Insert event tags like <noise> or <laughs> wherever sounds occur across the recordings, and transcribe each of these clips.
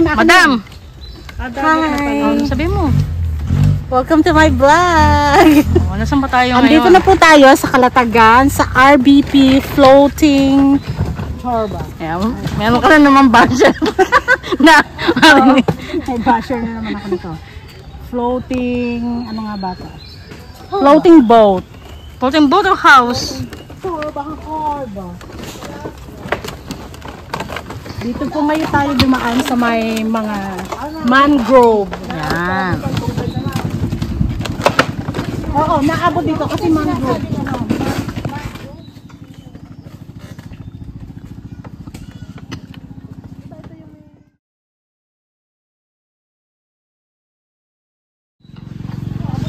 Madam! Hi! Um, sabi mo. Welcome to my vlog! Oh, nasan ba tayo Andito ngayon? na po tayo sa Kalatagan, sa RBP Floating Chorba. Ayan, meron ka na naman basher. <laughs> na, marinig. May basher na naman ako nito. Floating, ano nga ba ito? Floating boat. Floating boat or house? Chorba, chorba. Dito po may tayo dumaan sa may mga mangrove. Yan. Oo, naabot dito kasi mangrove.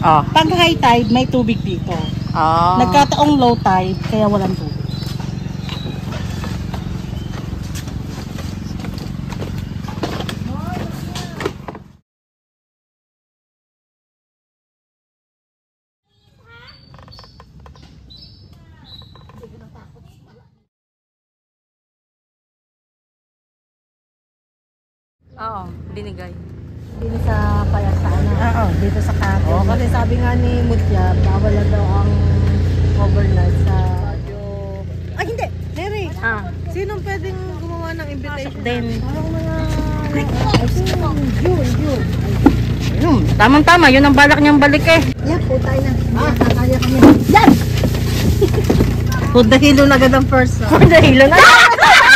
Oh. Pag high tide, may tubig dito. Oh. Nagkataong low tide, kaya walang tubig. Oo, binigay. Dito sa payasaan. Oo, dito sa Cavite. Oo, kasi sabi nga ni Mutya, bawal na daw ang overnight sa... Ay, hindi! Mary! Ah, Sinong pwedeng gumawa ng invitation? then, Parang mga... June, June. yun, tamang-tama, yun ang balak niyang balik eh. Yan, putay na. Ah, kakaya kami. Yan! <laughs> Puta hilo na agad ang first. ah. Dahil na.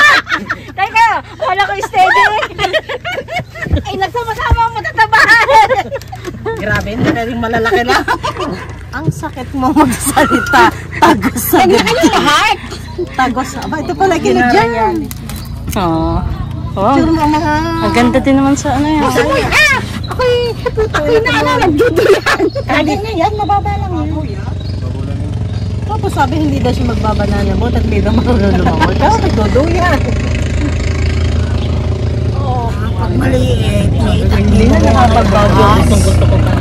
<laughs> Teka, wala ko steady. <laughs> Ay, nagsama-sama ang matatabahan! Grabe, hindi na rin malalaki na. <laughs> ang sakit mo magsalita. Tagos sa Ayun na, heart! Tagos. Aba, ito pala kinadyan. Oo. Oh. Pero mga mga... Ang ganda din naman sa ano yan. Ah! Ako'y, ako'y naala, nagduduyan. Na yan, mababa lang yan. Tapos sabi hindi daw siya magbabanana mo at hindi daw marunong lumangoy. Pero nagduduyan. Maliit. Hindi na nakapagbago. Gustong gusto ko pa.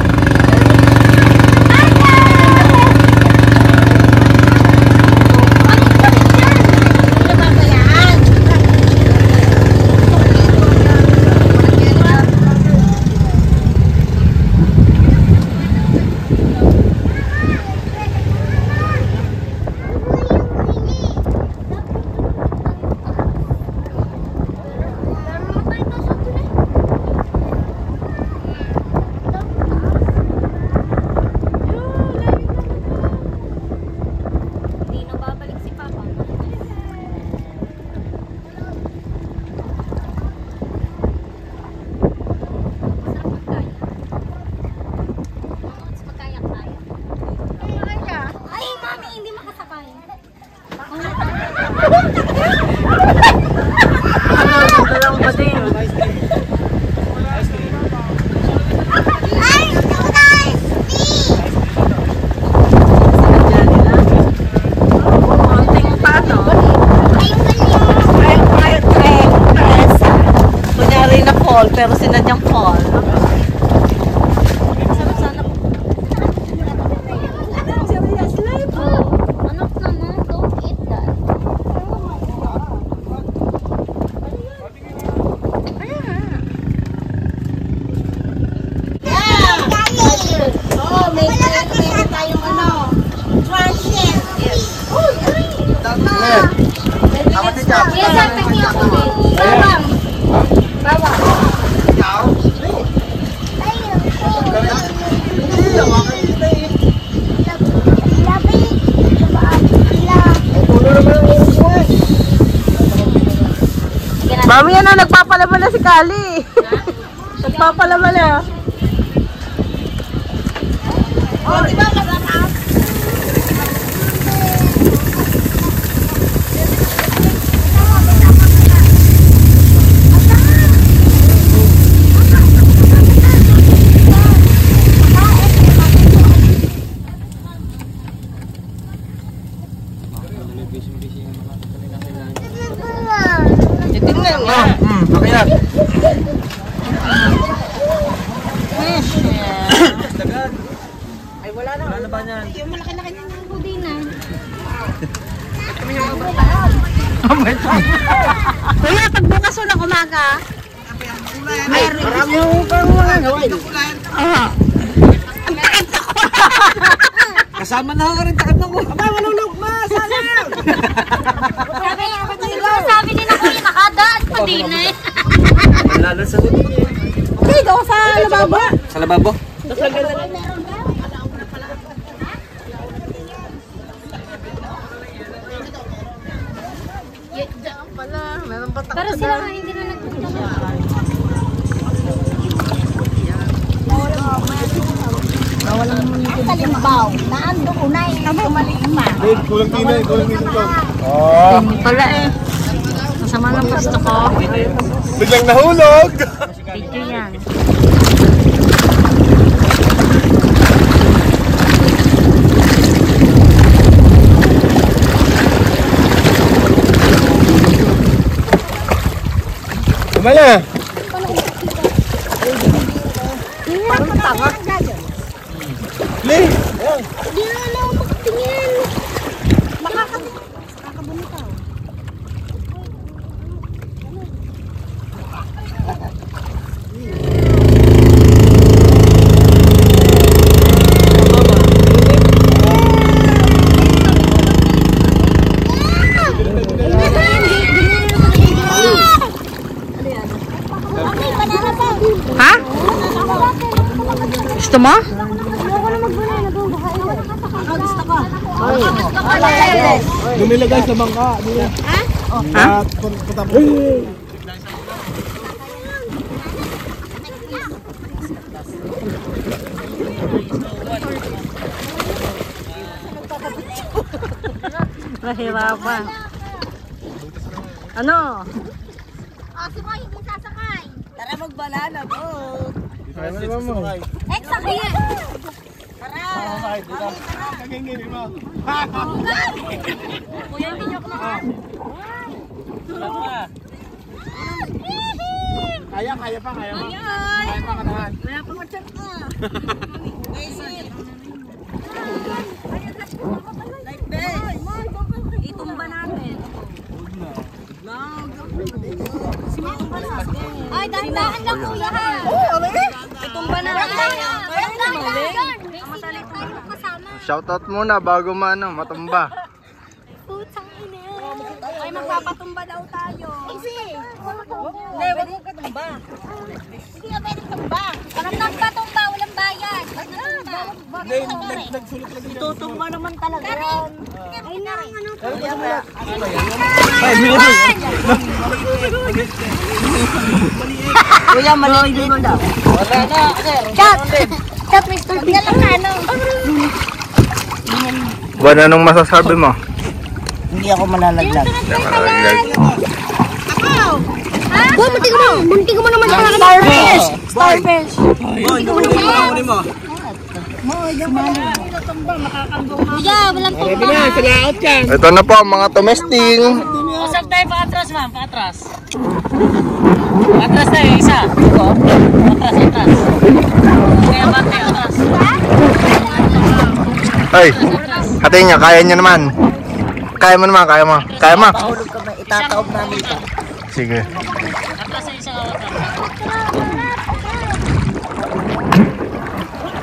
Ay, mami, hindi makasakay. Ganda lang ba din? Ay, nice! Konting pa, no? Ay, mali. Ay, ay, ay, presa. Kunyari na fall, pero sinadyang fall. Anak naman, don't eat that. Oh, may meron tayong ano, transit. Oh, Yes, sir, pwede ako din. Bawang. Bawang. Mami na, nagpapalaman na si Kali. <laughs> nagpapalaman na. Titignan nga. Hmm, okay na. Wala na. Wala na ba niyan? Yung malaki-laki ng hudi na. Oh my God. umaga. Marami yung kang mga gawin. Kasama na ako rin takot ko. Aba, walang lugma, sayang. Sabi, sabi din ako yung nakadaan pa din eh. Lalo sa huli. Okay, gawa sa lababo. Sa lababo? Pero sila nga hindi na nagtutulong. Kalimbaw, naando unay, kumalima. Kulang tinay, kulang tinay. Pala eh. Masama ng gusto ko. Biglang nahulog! <laughs> Video yan. Tama na! Li! Hindi na lang makatingin. Ha? Gusto mo? Lumilagay sa bangka. Ha? At patapos. Nahirapan. Ano? Oh, sumay, hindi sasakay. Tara magbalana po. Kaya mo naman sakay yan. Kagingin mo. Kaya, kaya pa, kaya pa. Kaya pa kanahan. Itumba natin. Ay, dahan-dahan lang kuya ha. Itumba na Dahan-dahan. Dahan-dahan. Shoutout muna bago maano, matumba. Putang ina. Ay, magpapatumba daw tayo. Kasi, Hindi, wag mo katumba. hindi ka pwede tumba. Parang nagpatumba, walang bayad. Pag natumba. Tutumba naman talaga yan. Ay, na, ano Kuya, maliit daw. Cut! Cut, Mr. Yan lang na, ano. Buwan, anong masasabi mo? Hindi ako malalaglag. Boy, munti ko mo. Munti ko mo naman sa Starfish! Starfish! Kuya, walang tumba. Ito na po ang mga tumesting. Usap tayo pa-atras, ma'am. Pa-atras. Pa-atras tayo, isa. Iko. Atras, atras. Kaya ba tayo, atras? Ay, hatiin niya, kaya niya naman. Kaya mo naman, kaya mo. Kaya mo. Mahulog ka ba? Itataob namin ito. Sige. Atras tayo, isang atras.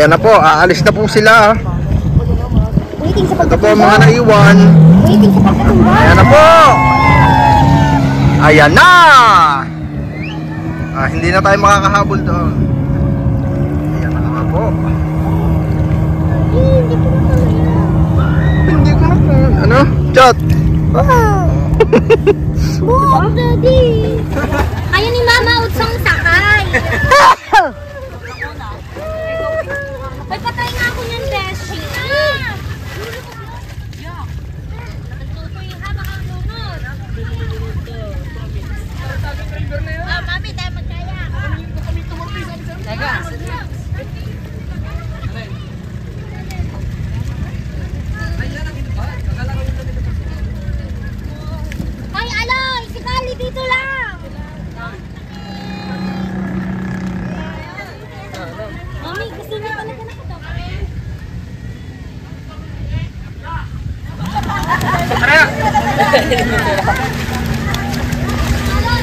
Ayan na po, aalis na po sila. Sa Ito po mga naiwan. Ayan na po. Ayan na. Ah, hindi na tayo makakahabol doon. Ayan na nga po. Hindi ko na Ano? Chat. <laughs> Wow, daddy. <laughs> Kaya ni mama utsang sakay. Ay, patay nga ako ng Beshi. Nagtutoy ha, baka lunod. Ah,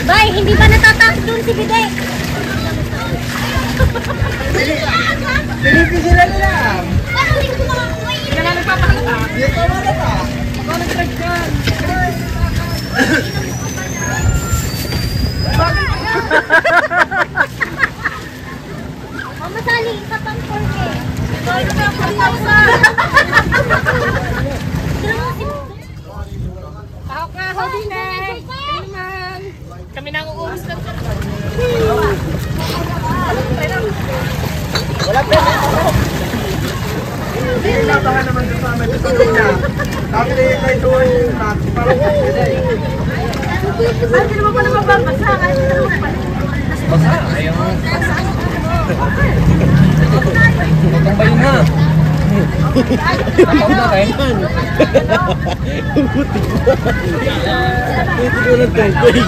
Bay, hindi ba natatakot dun si Bide? Pinipigilan nila. Parang hindi ko makakuha yun. Oh, masali, isa pang porke. Pahok na ako din eh. Naman. Kami nang uumus na Baka naman sa pamit sa niya. Sabi na yung doon yung taxi para sa Tabi!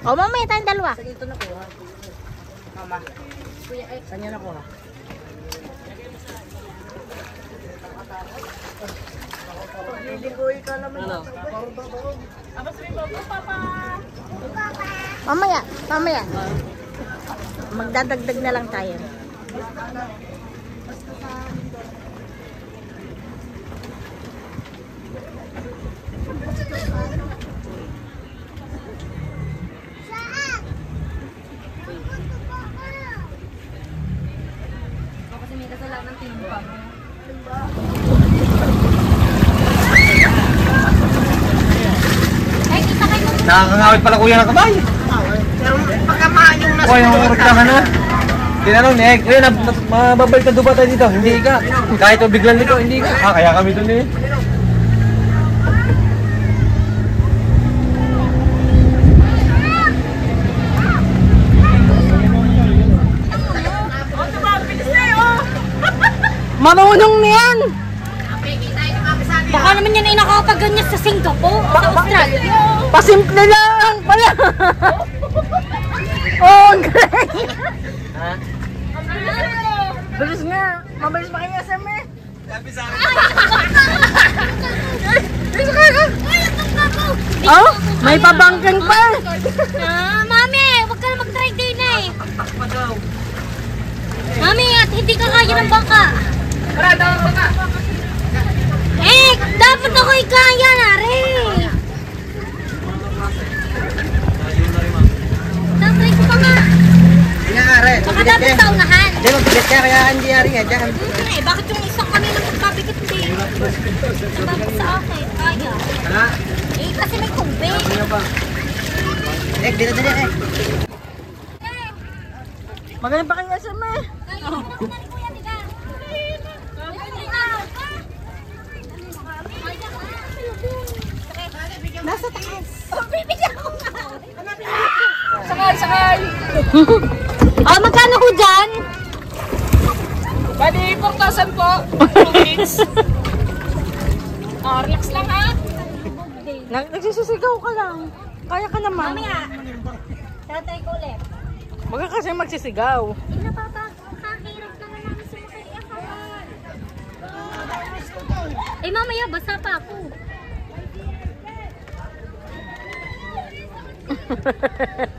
O, mamaya tayong dalawa. Ito na kuha. Mama. Saan niya nakuha? Mamaya, mamaya. Magdadagdag na lang tayo. Eh, kita kayo mo. Nakakangawit pala kuya ng kabay. Pero pagkamaan yung nasa O, yung rekta ka na. Tinanong ni Egg, eh, nab- nab- mababalik ka doon ba tayo dito? Hindi ka. Kahit biglan nito, hindi ka. Ah, kaya kami doon eh. <laughs> Marunong niyan! Baka naman yan ay nakakapag-ganyan sa Singapore, sa Australia. Pasimple lang pala! <laughs> oh, ang <laughs> galing! Bilis nga! Mabilis pa kayo sa me! Oh, may pabangking pa! Ah, mami, wag ka na mag-try din eh. Mami, at hindi ka kaya ng bangka. Eh, dapat ako'y kaya na rin. Tatry ko pa nga. Hindi ka. sa unahan. Hindi, mabigat ka. Kaya hindi nga rin nga dyan. Hmm, eh, bakit yung isang kanina magpabigat din? Dapat sa akin, kaya. Hala. Eh, kasi may tubig. Ek, dito dito, ek. Magaling pa kaya sa may. Nasa taas. Oh, bibigyan ko nga. Sakay, sakay! <laughs> Ah, magkano ho dyan? Bali, 4,000 po. Two weeks. Oh, relax lang ha. Nag nagsisisigaw ka lang. Kaya ka naman. Mamaya. Tatay ko ulit. Huwag ka kasi magsisigaw. Eh, napapakahirap naman namin sumakay. Eh, mamaya, basa pa ako. <laughs>